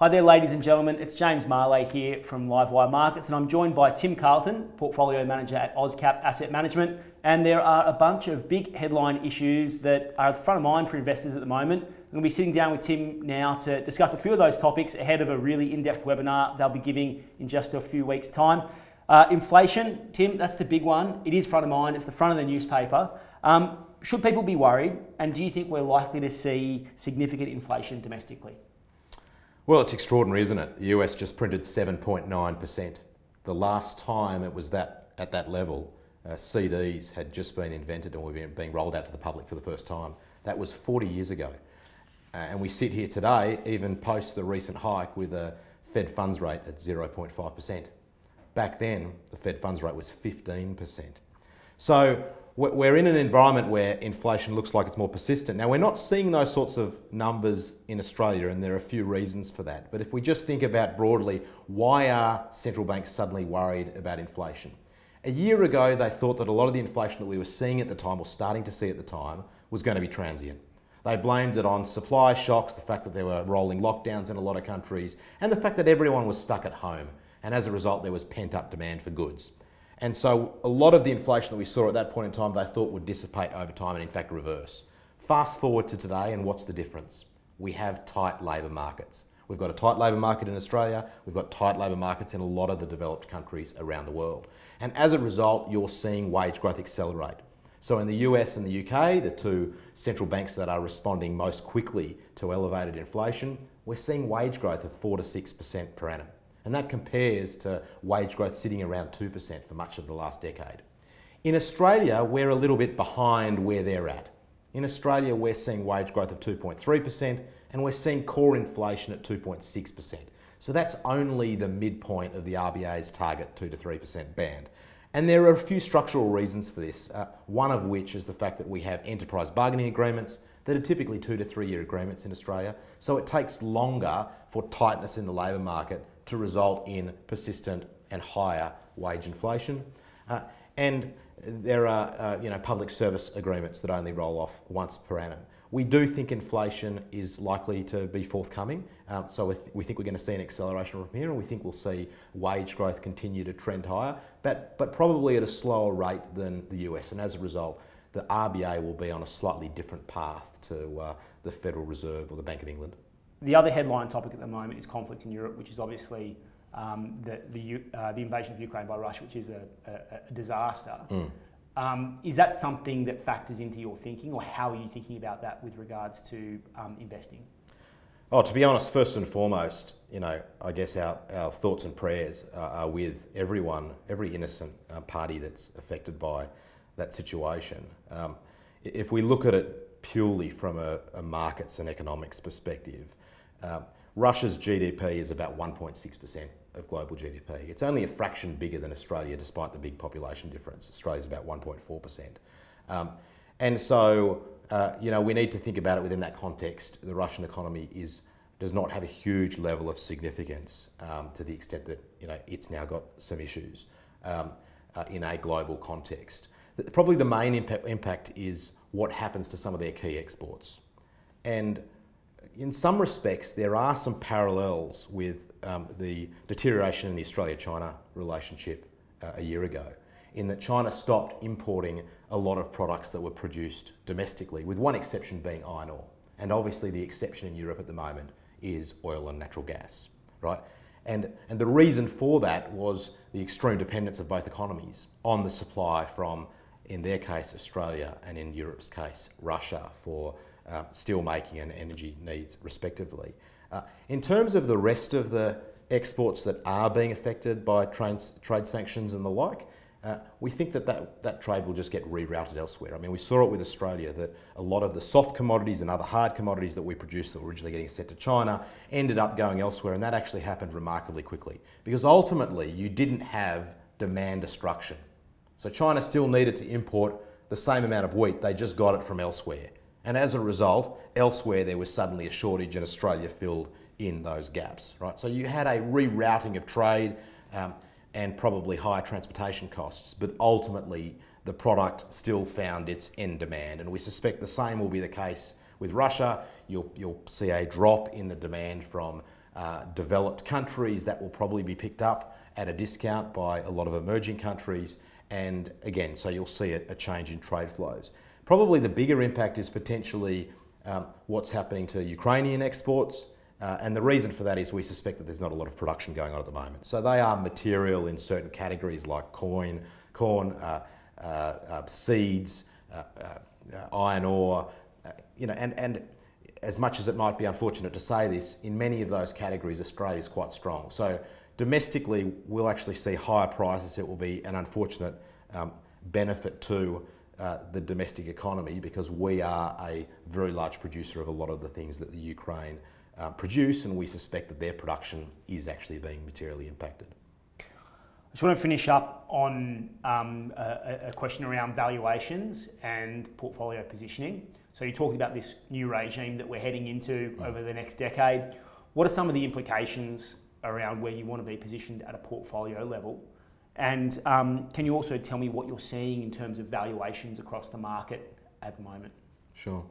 Hi there, ladies and gentlemen. It's James Marlay here from Livewire Markets, and I'm joined by Tim Carleton, Portfolio Manager at Auscap Asset Management. And there are a bunch of big headline issues that are at the front of mind for investors at the moment. I'm going to be sitting down with Tim now to discuss a few of those topics ahead of a really in depth webinar they'll be giving in just a few weeks' time. Uh, inflation, Tim, that's the big one. It is front of mind, it's the front of the newspaper. Um, should people be worried? And do you think we're likely to see significant inflation domestically? Well, it's extraordinary, isn't it? The US just printed 7.9%. The last time it was that at that level, uh, CDs had just been invented and were being rolled out to the public for the first time. That was 40 years ago. Uh, and we sit here today, even post the recent hike, with a Fed funds rate at 0.5%. Back then, the Fed funds rate was 15%. So we're in an environment where inflation looks like it's more persistent. Now, we're not seeing those sorts of numbers in Australia, and there are a few reasons for that. But if we just think about broadly, why are central banks suddenly worried about inflation? A year ago, they thought that a lot of the inflation that we were seeing at the time, or starting to see at the time, was going to be transient. They blamed it on supply shocks, the fact that there were rolling lockdowns in a lot of countries, and the fact that everyone was stuck at home. And as a result, there was pent up demand for goods. And so a lot of the inflation that we saw at that point in time they thought would dissipate over time and in fact reverse. Fast forward to today and what's the difference? We have tight labour markets. We've got a tight labour market in Australia, we've got tight labour markets in a lot of the developed countries around the world. And as a result, you're seeing wage growth accelerate. So in the US and the UK, the two central banks that are responding most quickly to elevated inflation, we're seeing wage growth of 4 to 6% per annum. And that compares to wage growth sitting around 2% for much of the last decade. In Australia, we're a little bit behind where they're at. In Australia, we're seeing wage growth of 2.3% and we're seeing core inflation at 2.6%. So that's only the midpoint of the RBA's target 2 to 3% band. And there are a few structural reasons for this, uh, one of which is the fact that we have enterprise bargaining agreements that are typically two to three year agreements in Australia. So it takes longer for tightness in the labour market to result in persistent and higher wage inflation. Uh, and there are uh, you know, public service agreements that only roll off once per annum. We do think inflation is likely to be forthcoming, um, so we, th we, think we're going to see an acceleration from here, and we think we'll see wage growth continue to trend higher, but, but probably at a slower rate than the US. And as a result, the RBA will be on a slightly different path to uh, the Federal Reserve or the Bank of England. The other headline topic at the moment is conflict in Europe, which is obviously um, the, the, uh, the, invasion of Ukraine by Russia, which is a, a, a disaster. Mm. Um, is that something that factors into your thinking, or how are you thinking about that with regards to um, investing? Oh, to be honest, first and foremost, you know, I guess our, our thoughts and prayers are, are with everyone, every innocent uh, party that's affected by that situation. Um, if we look at it purely from a, a markets and economics perspective, um, Russia's GDP is about 1.6% of global GDP. It's only a fraction bigger than Australia, despite the big population difference. Australia's about 1.4%. Um, and so, uh, you know, we need to think about it within that context. The Russian economy is does not have a huge level of significance um, to the extent that you know it's now got some issues um, uh, in a global context. Probably the main impact, impact is what happens to some of their key exports, and in some respects, there are some parallels with um, the deterioration in the Australia-China relationship uh, a year ago, in that China stopped importing a lot of products that were produced domestically, with one exception being iron ore. And obviously the exception in Europe at the moment is oil and natural gas, right? And, and the reason for that was the extreme dependence of both economies on the supply from, in their case, Australia, and in Europe's case, Russia, for uh, steel making and energy needs, respectively. Uh, in terms of the rest of the exports that are being affected by trade, trade sanctions and the like, uh, we think that, that that trade will just get rerouted elsewhere. I mean, we saw it with Australia that a lot of the soft commodities and other hard commodities that we produced that were originally getting sent to China ended up going elsewhere, and that actually happened remarkably quickly because ultimately you didn't have demand destruction. So China still needed to import the same amount of wheat, they just got it from elsewhere. And as a result, elsewhere there was suddenly a shortage and Australia filled in those gaps, right? So you had a rerouting of trade um, and probably higher transportation costs, but ultimately the product still found its end demand. And we suspect the same will be the case with Russia. You'll, you'll see a drop in the demand from uh, developed countries, that will probably be picked up at a discount by a lot of emerging countries. And again, so you'll see a, a change in trade flows. Probably the bigger impact is potentially um, what's happening to Ukrainian exports. Uh, and the reason for that is we suspect that there's not a lot of production going on at the moment. So they are material in certain categories like coin, corn, uh, uh, uh seeds, uh, uh, iron ore, you know, and, and as much as it might be unfortunate to say this, in many of those categories, Australia is quite strong. So domestically, we'll actually see higher prices. It will be an unfortunate um, benefit to uh, the domestic economy because we are a very large producer of a lot of the things that the Ukraine uh, produce, and we suspect that their production is actually being materially impacted. I just want to finish up on um, a, a, question around valuations and portfolio positioning. So you talked about this new regime that we're heading into mm. over the next decade. What are some of the implications around where you want to be positioned at a portfolio level? And um, can you also tell me what you're seeing in terms of valuations across the market at the moment? Sure.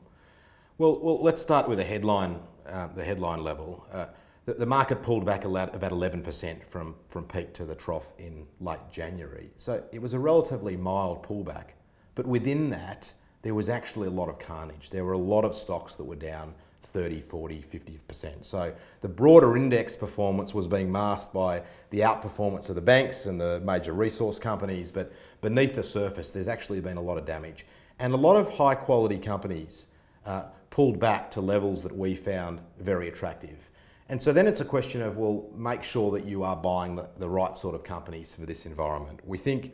Well, well let's start with the headline, uh, the headline level. Uh, the, the, market pulled back about 11% from, from peak to the trough in late January. So it was a relatively mild pullback. But within that, there was actually a lot of carnage. There were a lot of stocks that were down 30, 40, 50%. So the broader index performance was being masked by the outperformance of the banks and the major resource companies, but beneath the surface, there's actually been a lot of damage. And a lot of high quality companies uh, pulled back to levels that we found very attractive. And so then it's a question of, well, make sure that you are buying the, the right sort of companies for this environment. We think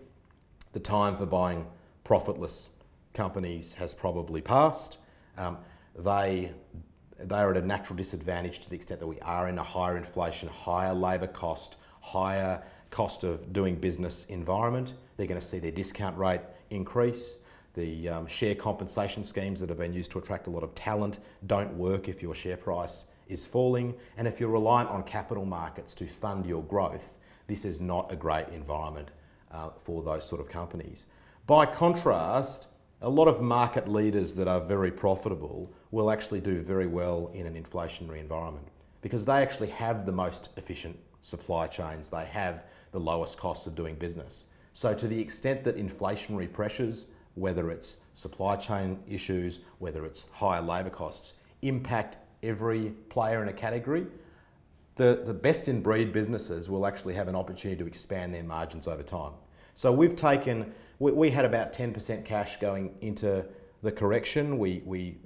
the time for buying profitless companies has probably passed. Um, they they are at a natural disadvantage to the extent that we are in a higher inflation, higher labour cost, higher cost of doing business environment. They're going to see their discount rate increase. The um, share compensation schemes that have been used to attract a lot of talent don't work if your share price is falling. And if you're reliant on capital markets to fund your growth, this is not a great environment uh, for those sort of companies. By contrast, a lot of market leaders that are very profitable will actually do very well in an inflationary environment because they actually have the most efficient supply chains, they have the lowest costs of doing business. So, to the extent that inflationary pressures, whether it's supply chain issues, whether it's higher labour costs, impact every player in a category, the, the best in breed businesses will actually have an opportunity to expand their margins over time. So, we've taken, we, we had about 10% cash going into the correction. We, we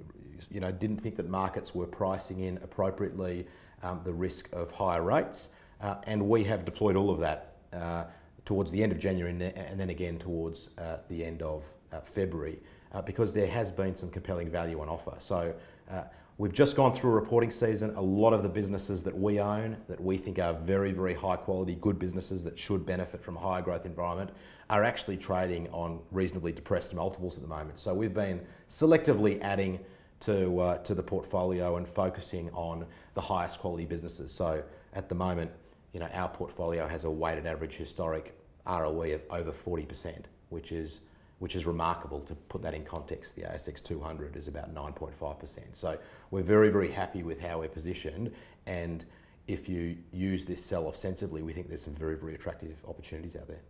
you know, didn't think that markets were pricing in appropriately um, the risk of higher rates. Uh, and we have deployed all of that uh, towards the end of January and then again towards uh, the end of uh, February uh, because there has been some compelling value on offer. So uh, we've just gone through a reporting season. A lot of the businesses that we own, that we think are very, very high quality, good businesses that should benefit from a higher growth environment, are actually trading on reasonably depressed multiples at the moment. So we've been selectively adding to, uh, to the portfolio and focusing on the highest quality businesses. So at the moment, you know, our portfolio has a weighted average historic ROE of over 40%, which is which is remarkable to put that in context. The ASX 200 is about 9.5%. So we're very, very happy with how we're positioned. And if you use this sell off sensibly, we think there's some very, very attractive opportunities out there.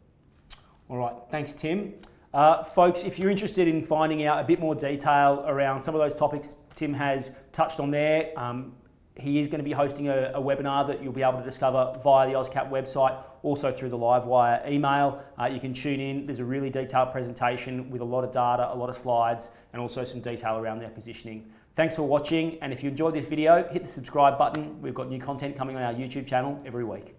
All right, thanks, Tim. Uh, folks, if you're interested in finding out a bit more detail around some of those topics Tim has touched on there, um, he is going to be hosting a, a, webinar that you'll be able to discover via the Auscap website, also through the Livewire email. Uh, you can tune in. There's a really detailed presentation with a lot of data, a lot of slides, and also some detail around their positioning. Thanks for watching, and if you enjoyed this video, hit the subscribe button. We've got new content coming on our YouTube channel every week.